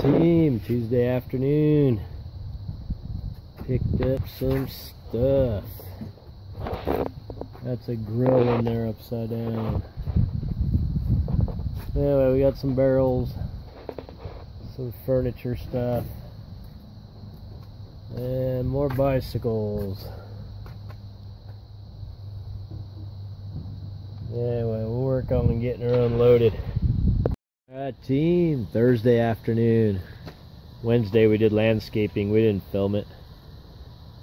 team, Tuesday afternoon. Picked up some stuff. That's a grill in there upside down. Anyway, we got some barrels, some furniture stuff, and more bicycles. Anyway, we'll work on getting her unloaded. Alright team, Thursday afternoon. Wednesday we did landscaping, we didn't film it.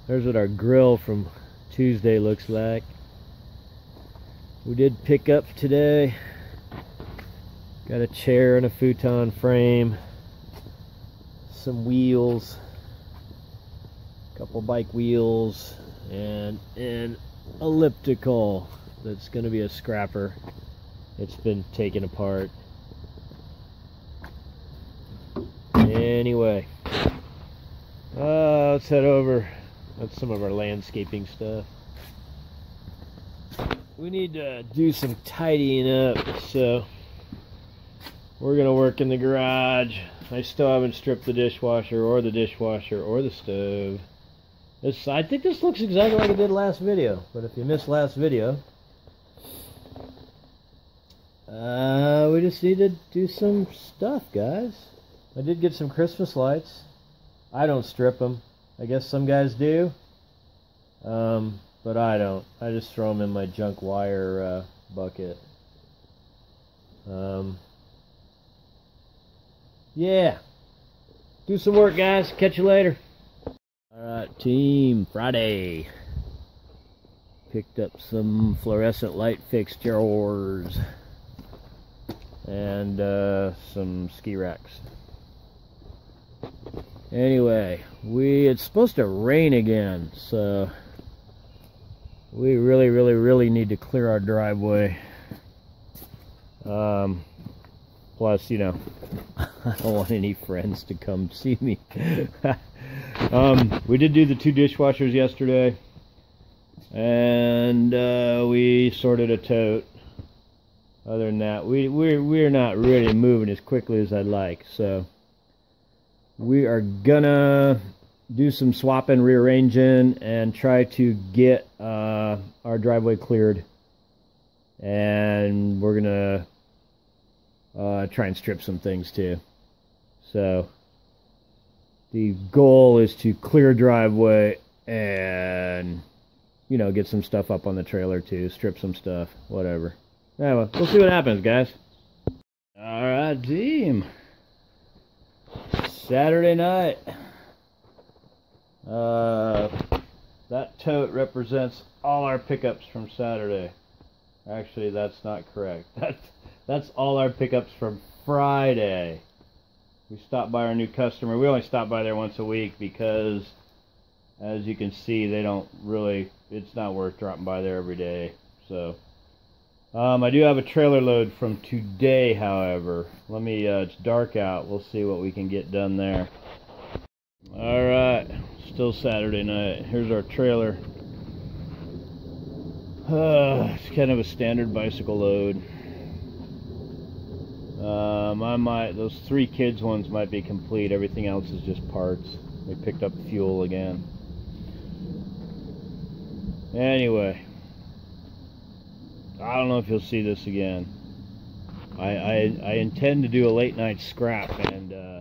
There's what our grill from Tuesday looks like. We did pick up today. Got a chair and a futon frame. Some wheels. A couple bike wheels. And an elliptical that's going to be a scrapper. It's been taken apart. Anyway, uh, let's head over. That's some of our landscaping stuff. We need to do some tidying up, so we're gonna work in the garage. I still haven't stripped the dishwasher or the dishwasher or the stove. This, I think this looks exactly like it did last video, but if you missed last video, uh, we just need to do some stuff, guys. I did get some Christmas lights. I don't strip them. I guess some guys do. Um, but I don't. I just throw them in my junk wire uh, bucket. Um, yeah. Do some work, guys. Catch you later. Alright, team. Friday. Picked up some fluorescent light fixtures. And uh, some ski racks. Anyway, we it's supposed to rain again, so we really, really, really need to clear our driveway. Um, plus, you know, I don't want any friends to come see me. um, we did do the two dishwashers yesterday, and uh, we sorted a tote. Other than that, we we're we're not really moving as quickly as I'd like, so we are gonna do some swapping, rearranging, and try to get uh, our driveway cleared. And we're gonna uh, try and strip some things too. So the goal is to clear driveway and you know get some stuff up on the trailer too, strip some stuff, whatever. Anyway, we'll see what happens, guys. All right, team. Saturday night. Uh, that tote represents all our pickups from Saturday. Actually, that's not correct. That's that's all our pickups from Friday. We stopped by our new customer. We only stop by there once a week because, as you can see, they don't really. It's not worth dropping by there every day. So. Um, I do have a trailer load from today, however. Let me, uh, it's dark out. We'll see what we can get done there. Alright, still Saturday night. Here's our trailer. Uh, it's kind of a standard bicycle load. Um, I might, those three kids ones might be complete. Everything else is just parts. We picked up fuel again. Anyway, I don't know if you'll see this again. I, I, I intend to do a late night scrap and uh,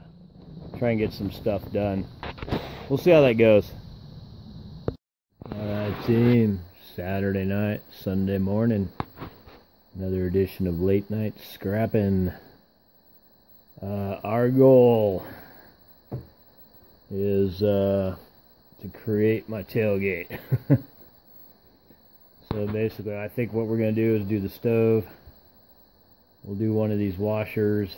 try and get some stuff done. We'll see how that goes. Alright team, Saturday night, Sunday morning. Another edition of late night scrapping. Uh, our goal is uh, to create my tailgate. So basically, I think what we're going to do is do the stove. We'll do one of these washers.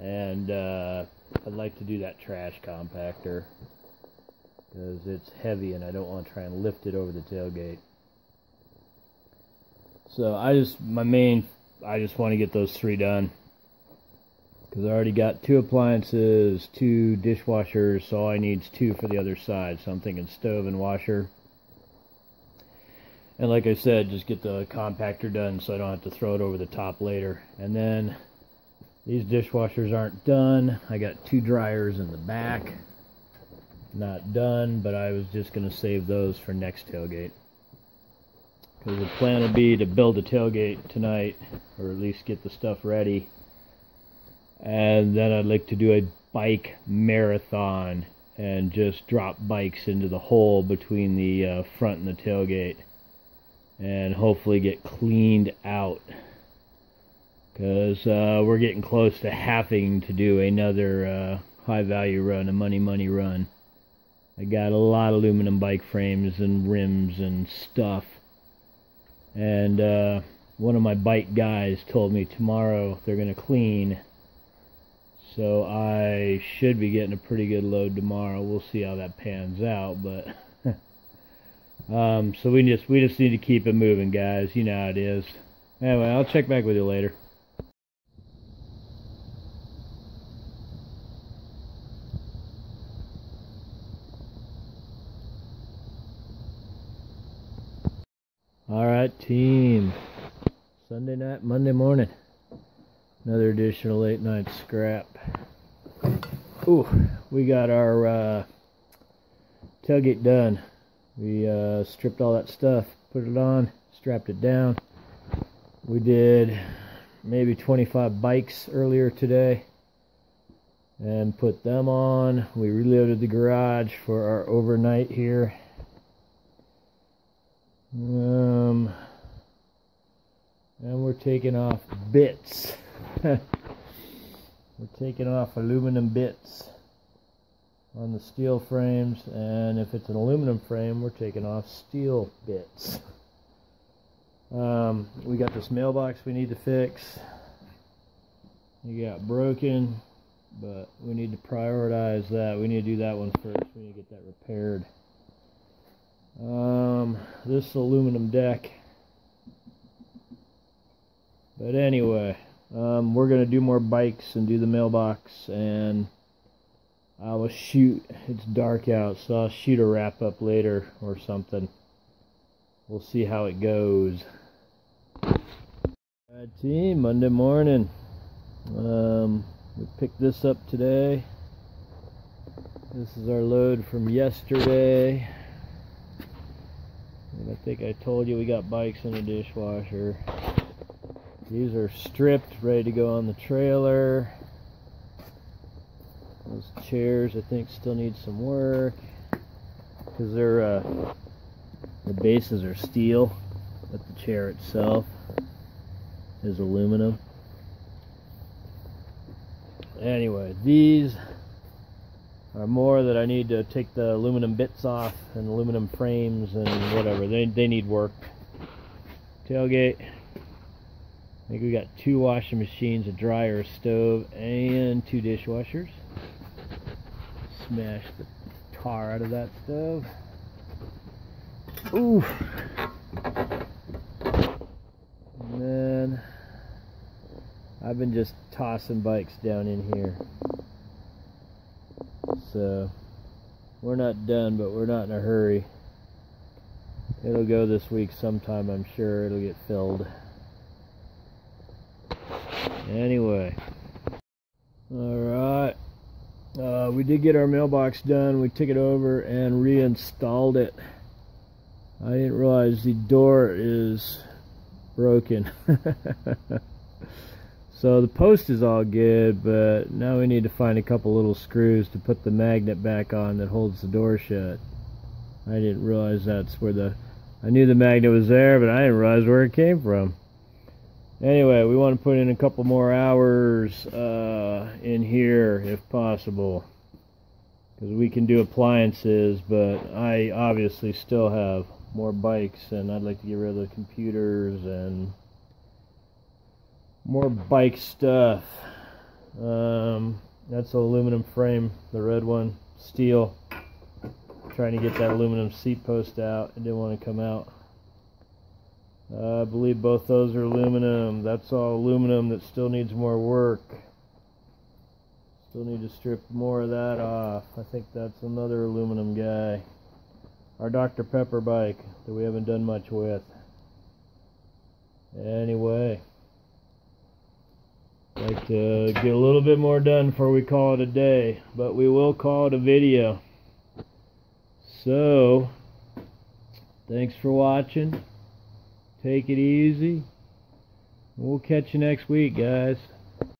And uh, I'd like to do that trash compactor. Because it's heavy and I don't want to try and lift it over the tailgate. So I just, my main, I just want to get those three done. Because I already got two appliances, two dishwashers, so all I need is two for the other side. So I'm thinking stove and washer. And like I said, just get the compactor done so I don't have to throw it over the top later. And then These dishwashers aren't done. I got two dryers in the back. Not done, but I was just going to save those for next tailgate. Because the plan will be to build a tailgate tonight, or at least get the stuff ready. And then I'd like to do a bike marathon and just drop bikes into the hole between the uh, front and the tailgate and hopefully get cleaned out because uh, we're getting close to having to do another uh, high value run, a money money run. I got a lot of aluminum bike frames and rims and stuff. And uh, one of my bike guys told me tomorrow they're going to clean. So I should be getting a pretty good load tomorrow. We'll see how that pans out, but um, so we just we just need to keep it moving, guys. You know how it is. Anyway, I'll check back with you later. All right, team. Sunday night, Monday morning. Another additional late night scrap. Ooh, we got our uh, tailgate done. We uh, stripped all that stuff, put it on, strapped it down. We did maybe 25 bikes earlier today and put them on. We reloaded the garage for our overnight here. Um, and we're taking off bits. we're taking off aluminum bits on the steel frames, and if it's an aluminum frame, we're taking off steel bits. Um, we got this mailbox we need to fix. We got broken, but we need to prioritize that. We need to do that one first. We need to get that repaired. Um, this aluminum deck. But anyway, um, we're going to do more bikes and do the mailbox and I will shoot. It's dark out, so I'll shoot a wrap up later or something. We'll see how it goes. Alright team, Monday morning. Um, we picked this up today. This is our load from yesterday. And I think I told you we got bikes in the dishwasher. These are stripped, ready to go on the trailer. Those chairs I think still need some work because they're uh, the bases are steel, but the chair itself is aluminum. Anyway, these are more that I need to take the aluminum bits off and aluminum frames and whatever. They, they need work. Tailgate. I think we got two washing machines, a dryer, a stove, and two dishwashers. Smash the tar out of that stove. Ooh. And then I've been just tossing bikes down in here. So we're not done, but we're not in a hurry. It'll go this week sometime, I'm sure. It'll get filled. Anyway. Alright. Uh, we did get our mailbox done. We took it over and reinstalled it. I didn't realize the door is broken. So the post is all good, but now we need to find a couple little screws to put the magnet back on that holds the door shut. I didn't realize that's where the... I knew the magnet was there, but I didn't realize where it came from. Anyway, we want to put in a couple more hours uh, in here if possible. Because we can do appliances, but I obviously still have more bikes and I'd like to get rid of the computers and more bike stuff. Um, that's aluminum frame, the red one, steel. Trying to get that aluminum seat post out. It didn't want to come out. I believe both those are aluminum. That's all aluminum that still needs more work. Still need to strip more of that off. I think that's another aluminum guy. Our Dr. Pepper bike that we haven't done much with. Anyway. Like to get a little bit more done before we call it a day, but we will call it a video. So, thanks for watching. Take it easy. We'll catch you next week, guys.